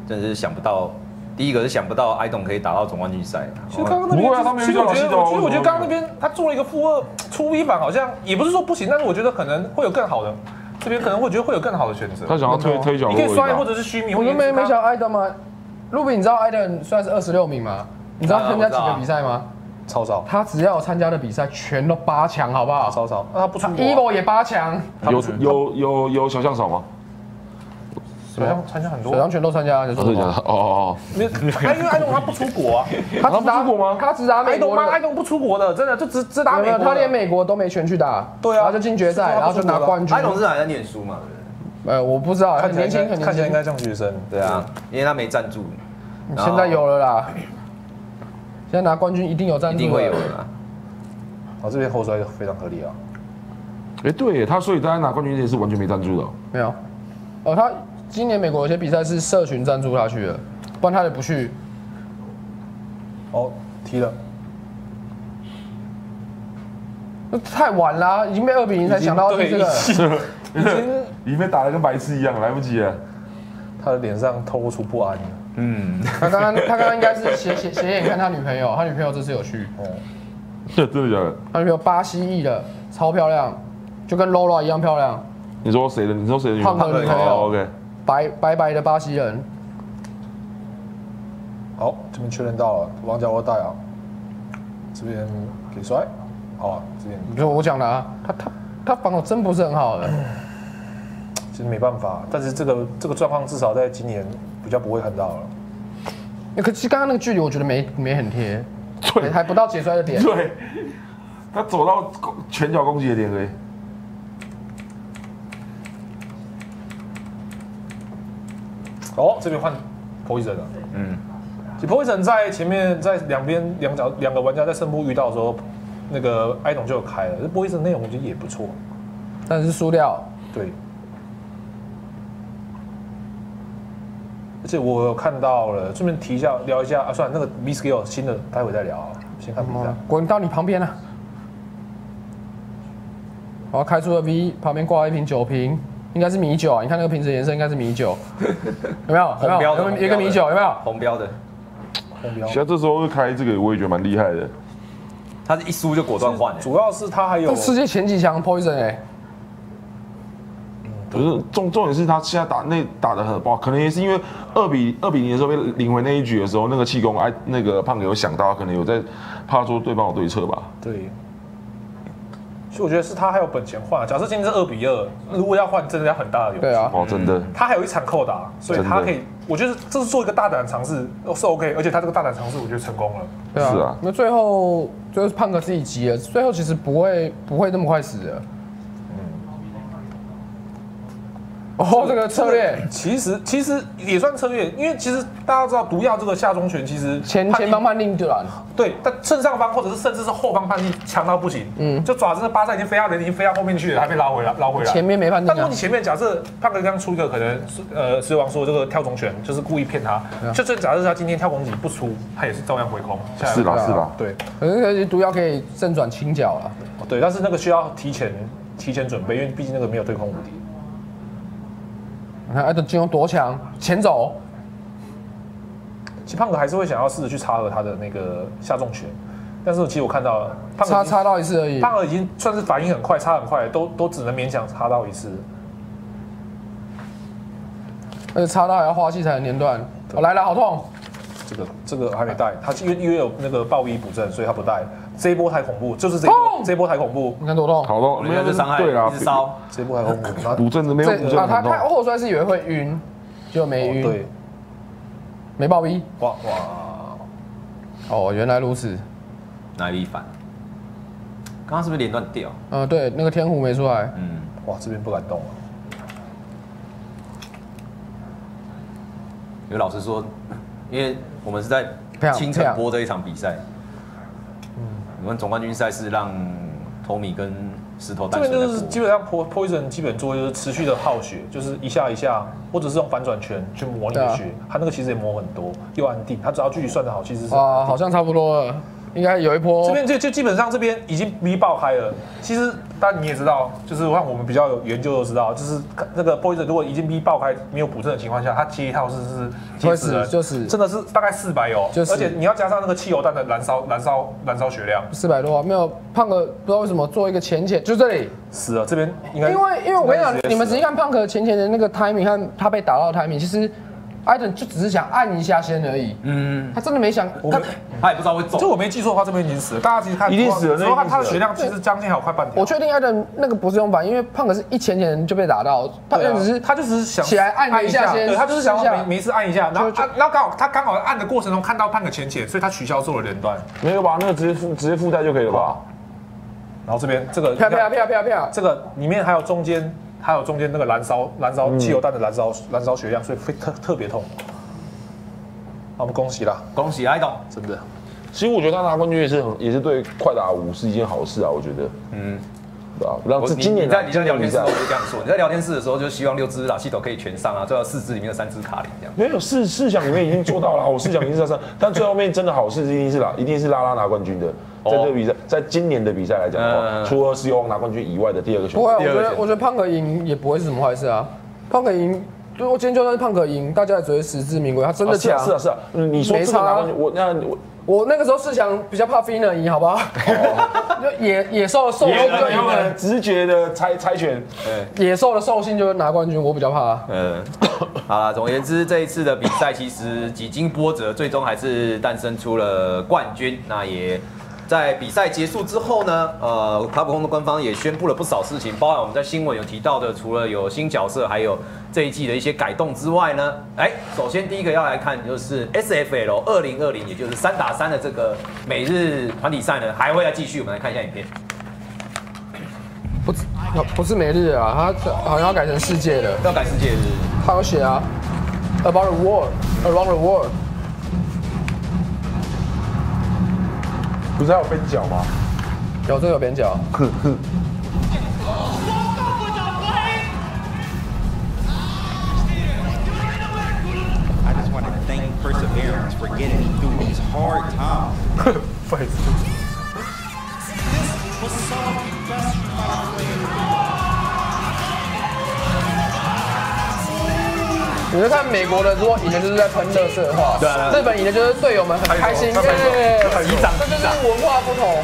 真的是想不到，第一个是想不到 idol 可以打到总冠军赛。其实刚刚那边其实我觉得，其实我觉得刚刚那边他做了一个负二出一版，好像也不是说不行，但是我觉得可能会有更好的这边可能会觉得会有更好的选择。他想要推推小你可以摔或或者是虚名，我或者都没没想 Idon 吗？卢比，你知道艾登虽然是二十六名吗？你知道他参加几个比赛吗？超少，他只要参加的比赛，全都八强，好不好超少，那他不出，？Evo 也八强，有有有有小象少吗？好像参加很多。水上全都参加，你说什么？真的假的？哦哦没有，哎，因为爱东他不出国啊，他只打国吗他只打爱美国吗？爱东不出国的，真的就只只打没有，美国。他连美国都没权去打，对啊然后就进决赛，然后就拿冠军艾。董是还在念书嘛？呃，我不知道，看起来很年轻，很年轻看起来应。该像学生。对啊，因为他没赞助，现在有了啦，现在拿冠军一定有赞助，一定会有的。啦。哦，这边后摔非常合理啊。哎，对，他所以大家拿冠军这件事完全没赞助的哦。没有，哦，他今年美国有些比赛是社群赞助他去的，不然他也不去。哦，踢了，那太晚啦，已经被二比零才想到这个。已经里面打的跟白痴一样，来不及了。他的脸上透露出不安。嗯，他刚刚他刚刚应该是斜斜斜眼看他女朋友，他女朋友这次有去，哦，真的假的？他女朋友巴西裔的，超漂亮，就跟 Lola 一样漂亮，你说谁的？你说谁的女胖哥的女朋友哦，OK。白白白的巴西人。好，这边确认到了，王家沃大啊，这边给摔，好啊，这边就我讲的啊，他他他防守真不是很好的，其实没办法，但是这个这个状况至少在今年比较不会看到了。可是刚刚那个距离我觉得没没很贴，对还不到解摔的点。对，他走到攻拳脚攻击的点而已。哦，这边换 Poison 了。嗯，其实 Poison 在前面在两边两角两个玩家在胜部遇到的时候，那个埃董就有开了，这 Poison 内容我觉得也不错。但是输掉，对，而且我有看到了，顺便提一下聊一下啊，算了，那个 V Skill 新的待会再聊啊，先看比赛。滚到你旁边了。我要开出了 V，旁边挂了一瓶酒瓶，应该是米酒啊！你看那个瓶子颜色应该是米酒，有没有？有红没有？标的，有没有一个米酒有没有？红标的，红标现在这时候会开这个，我也觉得蛮厉害的。他是一输就果断换，主要是他还有世界前几强 Poison 哎、可是重重点是他现在打那打的很不好，可能也是因为二比二比零的时候被领回那一局的时候，那个气功哎那个胖哥有想到，可能有在怕说对方有对策吧。对，所以我觉得是他还有本钱换。假设今天是二比二，如果要换，真的要很大的勇气。对啊，哦，真的，他还有一场扣打，所以他可以，我觉得这是做一个大胆的尝试，是 OK，而且他这个大胆尝试，我觉得成功了。对啊。是啊那最后就是胖哥自己急了，最后其实不会不会那么快死的。哦，这个策略其实其实也算策略，因为其实大家知道毒药这个下中拳，其实前前方判定对了，对，但正上方或者是甚至是后方判定强到不行，嗯，就爪子的巴萨已经飞到人已经飞到后面去了，还被拉回来，拉回来。前面没判定啊但如果你。前面假设胖哥刚刚出一个可能是呃狮王说这个跳中拳就是故意骗他，就这假设他今天跳空击不出，他也是照样回空。下来是吧是啦，对可是可是毒药可以正转轻脚了。对，但是那个需要提前提前准备，因为毕竟那个没有对空无敌。你看艾德金融多强，前走，其实胖哥还是会想要试着去插合他的那个下重拳，但是其实我看到了插插到一次而已。胖哥已经算是反应很快，插很快，都都只能勉强插到一次。而且插到还要花气才能连断。我、来了，好痛！这个这个还没带，他因为因为有那个暴衣补正，所以他不带。这一波太恐怖，就是这一波，痛这一波太恐怖，你看多痛。好多没有是伤害，对啊一，直烧，这一波太恐怖。然后补正的没有补这啊，他。他后摔是以为会晕，结果没晕，对，没爆逼。哇哇，哦，原来如此。哪里反？刚刚是不是连断掉？嗯，对，那个天虎没出来。嗯，哇，这边不敢动了。因为老师说，因为我们是在清晨播这一场比赛，嗯，我们总冠军赛是让 Tommy 跟石头这边就是基，本上 po poison 基本作业就是持续的耗血，就是一下一下，或者是用反转拳去磨你的血。他那个其实也磨很多，又安定。他只要距离算得好，其实是啊，好像差不多了。应该有一波。这边就就基本上这边已经逼爆开了。其实，但你也知道，就是让我们比较有研究都知道，就是那个 Poison 如果已经 B 爆开没有补正的情况下，它接一套是是接会死人，死就是。真的是大概四百油，就是。而且你要加上那个汽油弹的燃烧燃烧燃烧血量，四百多啊，没有胖哥不知道为什么做一个浅浅，就这里，死了这边应该因为因为我跟你讲你们仔细看胖哥浅浅的那个 timing 和他被打到的 timing，其实艾登就只是想按一下先而已，嗯，他真的没想，他他也不知道会中就。我没记错的话，这边已经死了。大家其实看一定死了那说他的血量其实将近还有快半条。我确定艾登那个不是用板，因为胖哥是一前前就被打到，他对啊只是他就只是想起来按一下先对他就是想试一下要每每一次按一下，然后然后刚好他刚好按的过程中看到胖哥浅浅，所以他取消做了连段。没有吧？那个直接附直接附带就可以了吧？然后这边这个啪啪啪啪啪，这个里面还有中间还有中间那个燃烧燃烧汽油弹的燃烧燃烧血量，所以会特特别痛。好，我们恭喜啦，恭喜艾董，真的。其实我觉得他拿冠军也是很也是对快打五是一件好事啊，我觉得，嗯，对吧？让我你这今年你在你在聊天室的时候比赛就这样说，你在聊天室的时候就希望六只打系统可以全上啊，最好四只里面的三只卡林这样。没有试试想里面已经做到了，我试想已经在上，但最后面真的好事一定是拉，一定是拉拉拿冠军的。在这个比赛，在今年的比赛来讲的话，嗯除了是拿冠军以外的第二个选不会啊，手。我觉得我觉得胖哥赢也不会是什么坏事啊，胖哥赢，就我今天就算是胖哥赢，大家也只会实至名归，他真的强啊是啊，是啊是啊，嗯你说这个没差啊拿冠军，我那我我那个时候是想比较怕 Fina 赢，好不好？就野野兽的兽性就赢了能有可能，直觉的猜猜拳，野兽的兽性就是拿冠军，我比较怕。嗯，好了，总而言之，这一次的比赛其实几经波折，最终还是诞生出了冠军。那也在比赛结束之后呢，呃，卡普空的官方也宣布了不少事情，包含我们在新闻有提到的，除了有新角色，还有这一季的一些改动之外呢，哎，首先第一个要来看就是 S F L 二零二零，也就是三打三的这个每日团体赛呢，还会再继续。我们来看一下影片。不是不是每日啊，它好像要改成世界的，要改世界日，他有写啊，About the world，Around the world，不是还有边角吗？有这个有边角 to thank Perseverance for getting through these hard times. 废死。Was some of the best fighter players 你就看美国的，如果赢的就是在喷乐色话，对日本赢的就是队友们很开心，拍手耶拍手击掌，这就是文化不同。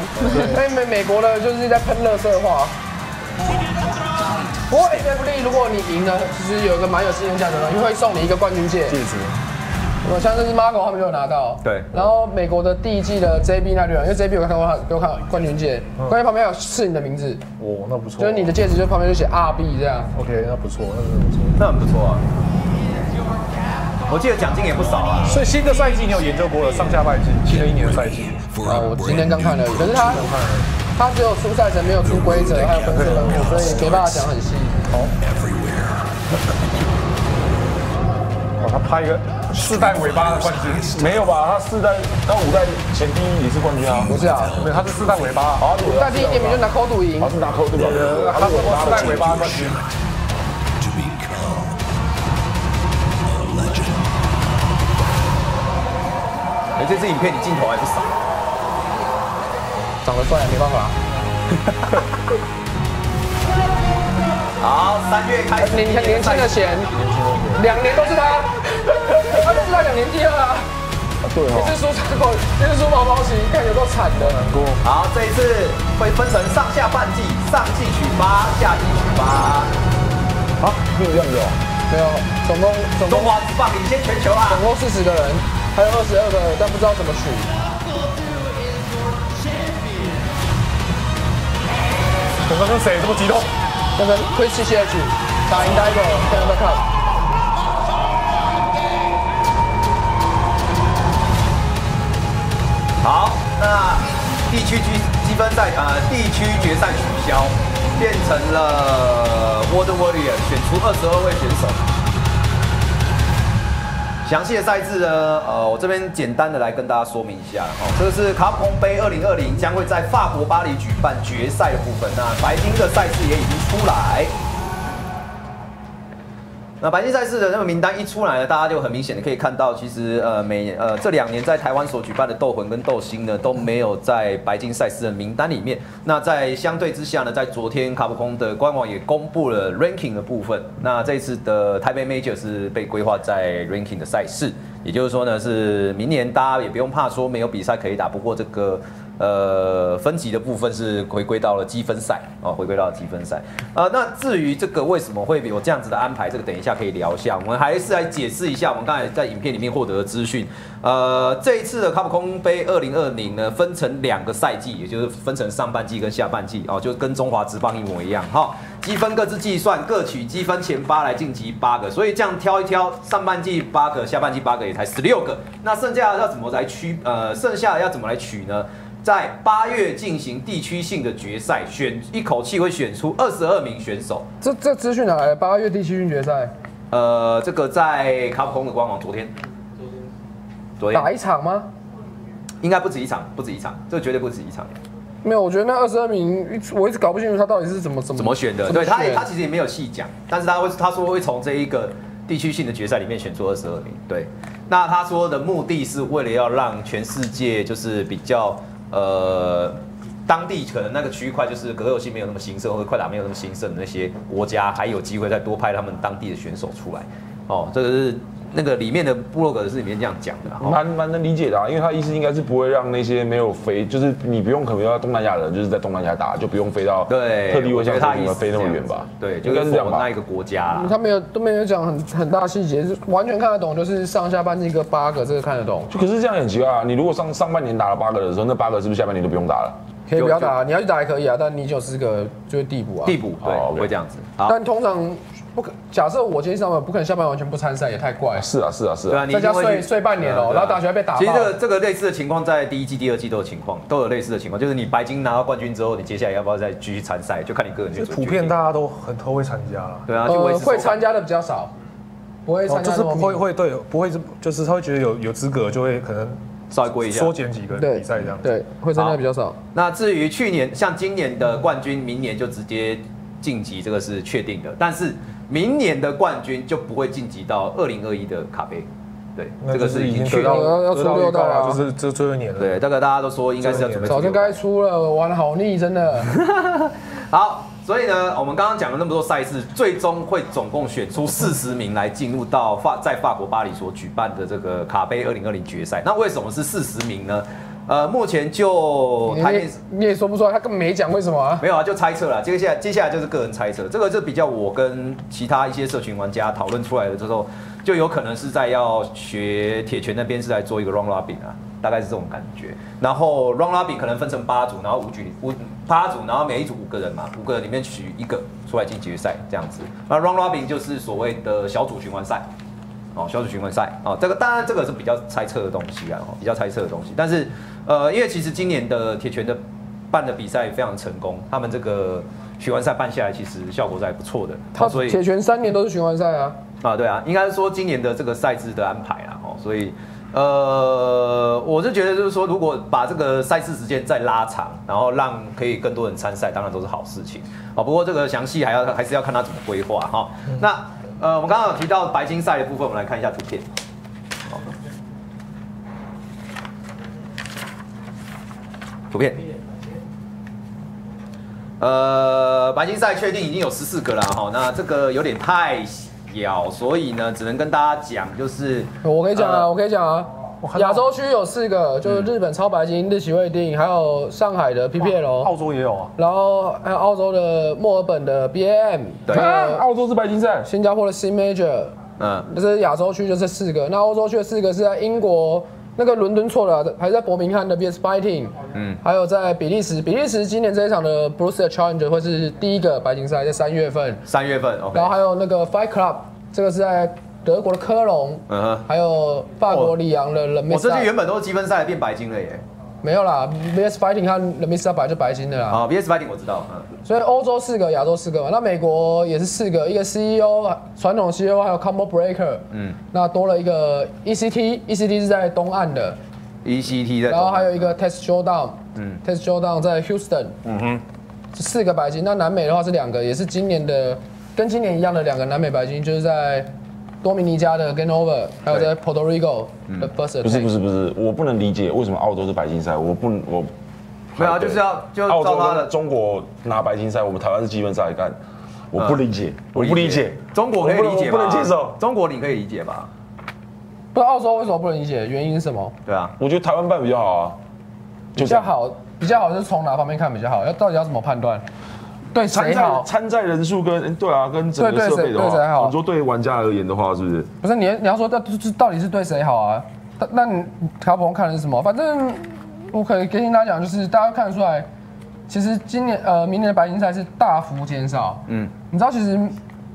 所以美美国的就是在喷乐色话。不过 FFD 如果你赢了，其实有一个蛮有纪念价值的，因为会送你一个冠军戒戒指。我像这是 Marco 他们就有拿到，对然后美国的第一季的 JB 那队员，因为 JB 有看过他给我看冠军戒，冠军旁边有是你的名字，哦，那不错。就是你的戒指就旁边就写 RB 这样。OK，那不错，那真的不错。那很不错啊。我记得奖金也不少啊。所以新的赛季你有研究过了，上下半季，新的一年的赛季。啊，我今天刚看了，可是他他只有出赛程，没有出规则，还有分数分母，所以没办法讲很细。哦，他拍一个四代尾巴的冠军，没有吧？他四代到五代前第一也是冠军啊。不是啊，没有，他是四代尾巴。好，对但第一点名就拿扣赌赢他，是拿扣对吧？他是四代尾巴冠军。哎，这支影片你镜头还不少。长得帅没办法。好，三月开始，年年年轻的贤，两年都是他，他都是他两年第二啊。对哦。一次输三口，一次输毛毛型，看有多惨的。好，这一次会分成上下半季，上季取八，下季取八。啊，没有这样子哦。没有，总共总中共华之棒领先全球啊！总共四十个人，还有二十二个，但不知道怎么取。刚刚跟谁这么激动？那个 Chris C H 打赢 Diver Canada Cup。好，那地区积积分赛呃地区决赛取消，变成了 World Warrior 选出二十二位选手。详细的赛制呢，呃，我这边简单的来跟大家说明一下哈、这个是卡普空杯二零二零将会在法国巴黎举办决赛的部分。那白金的赛制也已经出来。那白金赛事的那个名单一出来呢，大家就很明显的可以看到，其实呃每呃这两年在台湾所举办的斗魂跟斗星呢都没有在白金赛事的名单里面。那在相对之下呢，在昨天卡普空的官网也公布了 ranking 的部分。那这次的台北 Major 是被规划在 ranking 的赛事，也就是说呢是明年大家也不用怕说没有比赛可以打。不过这个。呃，分级的部分是回归到了积分赛哦，回归到了积分赛。呃，那至于这个为什么会有这样子的安排，这个等一下可以聊一下。我们还是来解释一下我们刚才在影片里面获得的资讯。呃，这一次的卡普空杯二零二零呢，分成两个赛季，也就是分成上半季跟下半季哦，就跟中华职棒一模一样哈。积分各自计算，各取积分前八来晋级八个，所以这样挑一挑，上半季八个，下半季八个，也才十六个。那剩下要怎么来区？呃，剩下要怎么来取呢？在八月进行地区性的决赛，选一口气会选出二十二名选手。这这资讯哪来的？八月地区性决赛呃，这个在卡普空的官网昨天，昨天打一场吗？应该不止一场，不止一场，这绝对不止一场。没有，我觉得那二十二名，我一直搞不清楚他到底是怎么怎么怎么选的？对他也他其实也没有细讲，但是他会他说会从这一个地区性的决赛里面选出二十二名。对，那他说的目的是为了要让全世界就是比较呃。当地可能那个区块就是格斗系没有那么兴盛，或者快打没有那么兴盛的那些国家，还有机会再多派他们当地的选手出来。哦，这个是那个里面的部落格是里面这样讲的，哦蛮蛮能理解的啊，因为他意思应该是不会让那些没有飞，就是你不用可能要东南亚人，就是在东南亚打，就不用飞到对，特地为像他你们飞那么远吧？对，就应该是讲那一个国家啦。他没有都没有讲很很大细节，是完全看得懂，就是上下半季各八个，这个看得懂。就可是这样很奇怪啊！你如果上上半年打了八个的时候，那八个是不是下半年都不用打了？可以不要打，你要去打也可以啊，但你只有四个就是递补啊。地补对哦，OK 会这样子。但通常不可，假设我今天上班，不可能下班完全不参赛，也太怪。是啊，是啊，是啊。对啊，你在家睡睡半年哦然后打球还被打爆其实这个这个类似的情况在第一季、第二季都有情况，都有类似的情况，就是你白金拿到冠军之后，你接下来要不要再继续参赛，就看你个人去做普遍大家都很都会参加了。对啊，去维呃，持手感会参加的比较少，不会哦，就是参加那么密会会对，不会是就是他会觉得有有资格，就会可能稍微归一下缩。减几个对比赛这样子。对，会参加的比较少。那至于去年像今年的冠军，明年就直接晋级，这个是确定的。但是明年的冠军就不会晋级到二零二一的卡杯，对，那这个是已经确定得到。要要出六代啊了，就是这最后一年了。对，大概大家都说应该是要准备早就该出了，玩的好腻，真的。好，所以呢，我们刚刚讲了那么多赛事，最终会总共选出四十名来进入到法在法国巴黎所举办的这个卡杯二零二零决赛。那为什么是四十名呢？呃，目前就你台面也你也说不出来，他根本没讲为什么啊。没有啊，就猜测了。接下来接下来就是个人猜测，这个是比较我跟其他一些社群玩家讨论出来的之后，就有可能是在要学铁拳那边是在做一个 round robin 啊，大概是这种感觉。然后 round robin 可能分成八组，然后五局五八组，然后每一组五个人嘛，五个人里面取一个出来进决赛这样子。那 round robin 就是所谓的小组循环赛。哦，小组循环赛哦，这个当然这个是比较猜测的东西啊，哦比较猜测的东西。但是，呃，因为其实今年的铁拳的办的比赛非常成功，他们这个循环赛办下来，其实效果是还不错的。他哦所以铁拳三年都是循环赛啊。啊，对啊，应该是说今年的这个赛制的安排啊，哦，所以呃，我是觉得就是说，如果把这个赛事时间再拉长，然后让可以更多人参赛，当然都是好事情。哦，不过这个详细还要还是要看他怎么规划哈。那呃，我们刚刚有提到白金赛的部分，我们来看一下图片。好图片。呃，白金赛确定已经有十四个了哈，那这个有点太小，所以呢，只能跟大家讲，就是我可以讲啊，呃我可以讲啊。亚洲区有四个，就是日本超白金、日企未定，还有上海的 PPL，澳洲也有啊。然后还有澳洲的墨尔本的 BAM，对。澳洲是白金赛，新加坡的 C Major，嗯，这是亚洲区就这四个。那欧洲区的四个是在英国那个伦敦错了，还是在伯明翰的 BS Fighting，嗯，还有在比利时，比利时今年这一场的 Bruce Challenger 会是第一个白金赛，在三月份。三月份然后还有那个 Fight Club，这个是在德国的科隆，嗯哼，还有法国里昂的 e i 我这些原本都是积分赛变白金了耶。没有啦，VS Fighting 和 l e m i s a 本来就白金的啦。啊，VS Fighting 我知道，嗯，所以欧洲四个，亚洲四个嘛，那美国也是四个，一个 CEO 传统 CEO 还有 Combo Breaker，嗯，那多了一个 E ECT，ECT 是在东岸的，，ECT 的，然后还有一个 Test Showdown，嗯，Test Showdown 在 Houston，嗯哼，四个白金。那南美的话是两个，也是今年的跟今年一样的两个南美白金，就是在多米尼加的 Game Over，还有在 Puerto Rico 的 First 不是不。是不是，我不能理解为什么澳洲是白金赛，我不我没有啊，就是要就澳洲的中国拿白金赛，我们台湾是积分赛干，我不理解，我不理解，中国可以理解不能吗不能接受。中国你可以理解吧？不知道澳洲为什么不能理解，原因是什么？对啊，我觉得台湾办比较好啊，比较好，比较好是从哪方面看比较好？要到底要怎么判断？对参赛谁好？参赛人数跟对啊，跟整个设备的谁对谁好话，你说对玩家而言的话，是不是？不是你你要说到到底是对谁好啊？那那你卡普空看的是什么？反正我可以跟大家讲，就是大家看得出来，其实今年呃明年的白金赛是大幅减少。嗯，你知道其实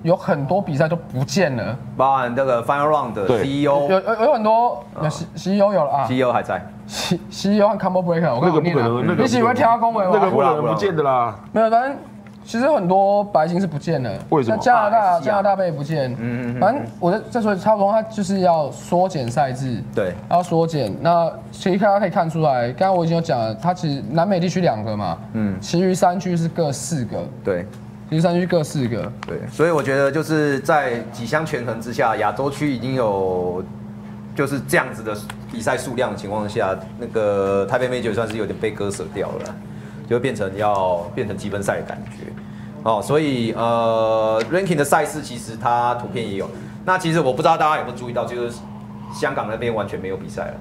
有很多比赛都不见了，包含这个 Final Round 的 CEO 有有有很多有 CEO 有了啊 CEO 还在，，C C O 和 Combo Breaker，我那个不跟你念了可能，那个你喜欢挑恭维吗？那个不可能不见的啦。没有，反正其实很多白金是不见了。为什么那加拿大加拿大杯不见。嗯嗯嗯反正我在这说差不多，它就是要缩减赛制。对要缩减。那其实大家可以看出来，刚刚我已经有讲了，它其实南美地区两个嘛，嗯嗯，其余三区是各四个，对其余三区各四个。对，所以我觉得就是在几相权衡之下，亚洲区已经有就是这样子的比赛数量的情况下，那个台北 Major 算是有点被割舍掉了啦，就会变成要变成积分赛的感觉。哦，所以呃，ranking 的赛事其实它图片也有。那其实我不知道大家有没有注意到，就是香港那边完全没有比赛了。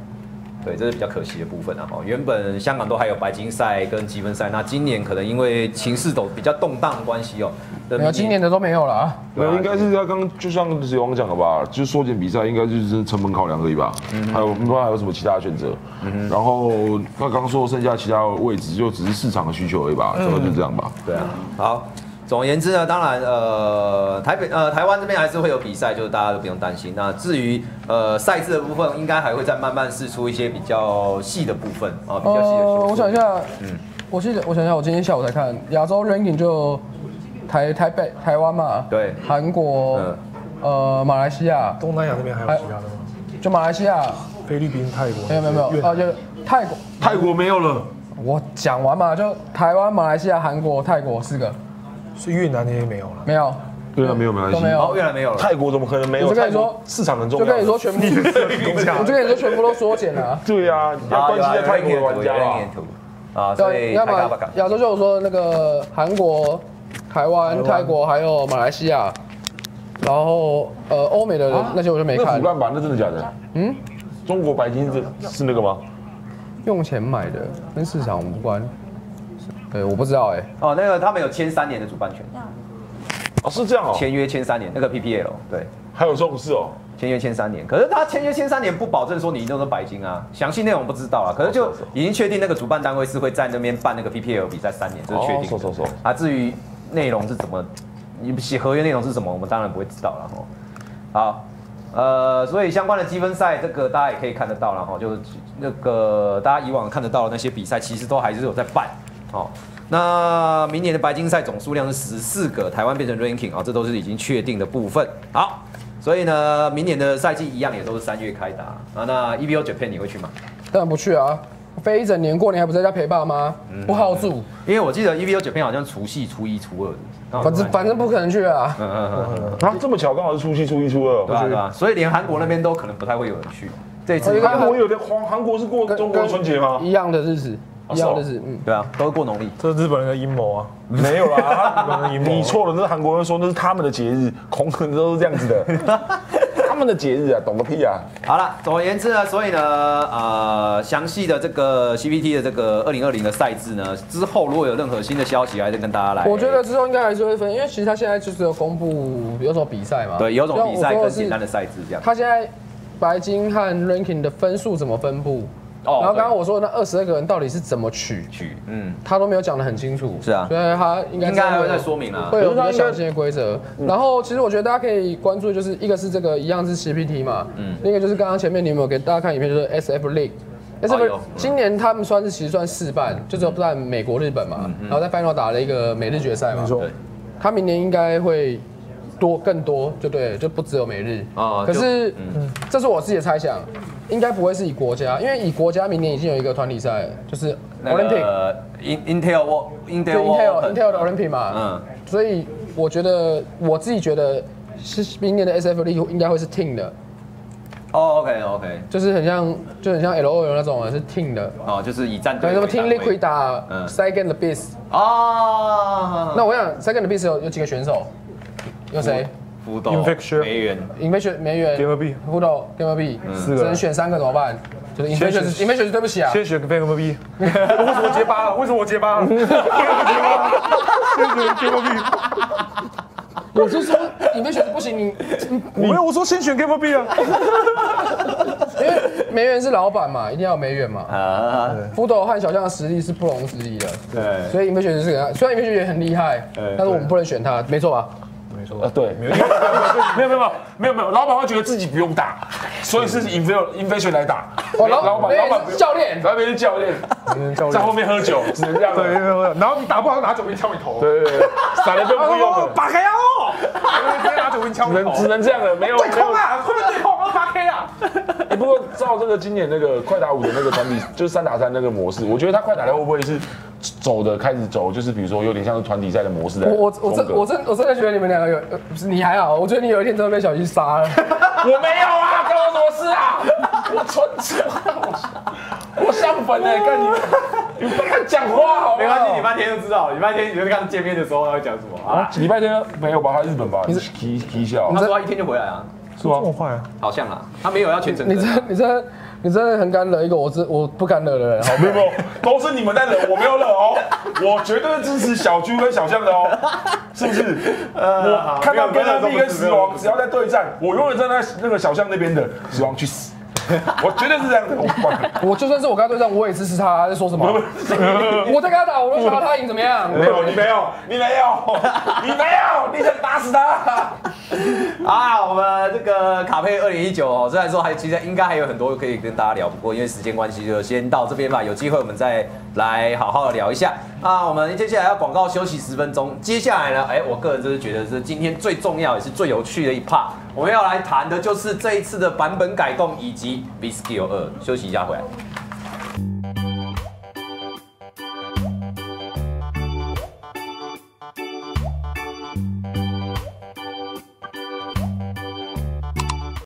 对，这是比较可惜的部分啊。哦，原本香港都还有白金赛跟积分赛，那今年可能因为情势都比较动荡的关系哦，没有，今年的都没有了啊。没有，应该是他刚就像子王讲的吧，就是缩减比赛，应该就是成本考量而已吧。嗯还有不知道还有什么其他的选择。嗯然后那刚说剩下其他的位置，就只是市场的需求而已吧，主要就这样吧。对啊，好。总而言之呢，当然，呃，台北呃台湾这边还是会有比赛，就是大家都不用担心。那至于呃赛制的部分，应该还会再慢慢试出一些比较细的部分啊，比较细的修呃，我想一下，嗯。我记得我想一下，我今天下午才看亚洲 ranking 就台台北台湾嘛，对。韩国嗯，呃马来西亚，东南亚那边还有其他的吗？就马来西亚，菲律宾、泰国。没有没有没有，越呃，就泰国。泰国没有了，我讲完嘛，就台湾、马来西亚、韩国、泰国四个，是越南那些没有了。没有，对啊，没有没关系都没。有哦，越南没有了。泰国怎么可能没有？我就跟你说市场很重要。就跟你说全部，我就跟你说全部都缩减了啊。对啊，要关心在泰国的玩家吧。啊，所对，以你看嘛台卡巴港，亚洲就有说那个韩国、台湾、泰国还有马来西亚，然后呃欧美的那些我就没看那腐，烂吧？那真的假的？嗯，中国白金是是那个吗？用钱买的，跟市场无关。对，我不知道哎、哦，那个他们有签三年的主办权，哦，是这样哦。签约签三年，那个 PPL 对。还有说不是哦。签约签三年，可是他签约签三年不保证说你一定都是白金啊，详细内容不知道啊。可是就已经确定那个主办单位是会在那边办那个 PPL 比赛三年，这是确定啊，至于内容是怎么，你写合约内容是什么，我们当然不会知道了哈。好，呃，所以相关的积分赛，这个大家也可以看得到了哈，就是那个大家以往看得到的那些比赛，其实都还是有在办。好，那明年的白金赛总数量是十四个，台湾变成 ranking 啊，这都是已经确定的部分。好。所以呢，明年的赛季一样也都是三月开打啊。那 EVO Japan 你会去吗？当然不去啊，飞一整年，过年还不在家陪爸妈，不好住，因为我记得 EVO Japan 好像除夕、初一、初二，刚好反正反正不可能去啊。嗯嗯嗯嗯，啊，这么巧，刚好是初七、初一、初二。对吧啊，所以连韩国那边都可能不太会有人去。这一次哦韩国有的韩韩国是过中国春节吗？一样的日子，一样的日子，嗯。对啊，都是过农历。这是日本人的阴谋啊！没有啦，他你错了，那是韩国人说那是他们的节日，恐可能都是这样子的。他们的节日啊，懂个屁啊！好了，总而言之呢，所以呢，呃，详细的这个 CPT 的这个二零二零的赛制呢，之后如果有任何新的消息，还是跟大家来。我觉得之后应该还是会分，因为其实他现在就是有公布有种比赛嘛。对，有种比赛跟简单的赛制这样。他现在白金和 ranking 的分数怎么分布？哦然后刚刚我说那二十二个人到底是怎么取，取，嗯，他都没有讲得很清楚。是啊所以他应该应该还会会再说明啊。会有比较详细的规则。然后其实我觉得大家可以关注，的就是一个是这个一样是 CPT 嘛，嗯，另一个就是刚刚前面你有没有给大家看影片，就是 SF League。SF 有嗯今年他们算是其实算四办，就只有在美国、日本嘛，然后在 Final 打了一个美日决赛嘛。没错，他明年应该会多更多，就对，就不只有美日。啊可是嗯这是我自己的猜想，应该不会是以国家，因为以国家明年已经有一个团体赛，就是那 Olympic，个 In Intel Wo- 就 Intel Intel Open Intel 的 Olympic 嘛，嗯，所以我觉得我自己觉得是明年的 SF 力应该会是 Team 的，哦，OK OK，就是很像就很像 L O L 那种啊，是 Team 的。哦，就是以战队对，什么 Team Liquid 打嗯 Second 的 Beast，哦，那我想 Second 的 Beast 有有几个选手？有谁？福斗 Infection 梅园，Invasion 梅园 Gamer B 辅导 Gamer B，四个只能选三个怎么办？就是 Invasion Invasion 对不起啊，先选 Gamer B，为什么结巴了？为什么我结巴了？为什么我结巴了？先选 Gamer B，我是说 Invasion 不行，你我没有，我说先选 Gamer B 啊。因为梅园是老板嘛，一定要有梅园嘛。啊，福斗和小将的实力是不容置疑的，对，所以 Invasion 是个，虽然 Invasion 也很厉害，但是我们不能选他，没错吧？啊，对，没有没有没有没有没有，老板会觉得自己不用打，所以是 invasion invasion 来打。哦，老老板老板是教练，那边是教练，在后面喝酒，只能这样。对，然后你打不好拿酒瓶敲你头。对对对，闪了就不用了，打开啊！哦，直接拿酒瓶敲你头。只能只能这样了，没有对空。啊，会不会对空二八 K 啊？欸不过照这个今年那个快打五的那个团体，就是三打三那个模式，我觉得他快打的会不会是走的开始走，就是比如说有点像是团体赛的模式在我我我真我真我真的觉得你们两个有，呃不是你还好，我觉得你有一天真的被小鸡杀了。我没有啊，关我什么事啊？我纯粹，我上粉了，看 你，你不要讲话好吗？没关系，礼拜天就知道，礼拜天你就看见面的时候他会讲什么啊。啊，礼拜天没有吧？他日本吧？你是踢踢笑他说他一天就回来啊，是吗这？么快啊？好像啊，他没有要全程你的。真你真你真的很敢惹一个我知我不敢惹的人，好 吗没有没有，都是你们在惹，我没有惹哦，我绝对支持小猪跟小象的哦，是不是？我看到跟死亡，只要在对战，我永远站在那个小象那边的，死亡去死，我绝对是这样的，我就算是我跟他对战，我也支持他。他在说什么？我在跟他打，我都想要他赢，怎么样？没有，你没有，你没有，你没有，你想打死他？啊，我们这个卡佩二零一九哦，虽然说还其实应该还有很多可以跟大家聊，不过因为时间关系，就先到这边吧。有机会我们再来好好的聊一下。啊，我们接下来要广告休息十分钟，接下来呢，哎，我个人就是觉得是今天最重要也是最有趣的一 part，我们要来谈的就是这一次的版本改动以及 B Skill 二。休息一下回来。